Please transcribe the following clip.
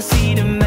see to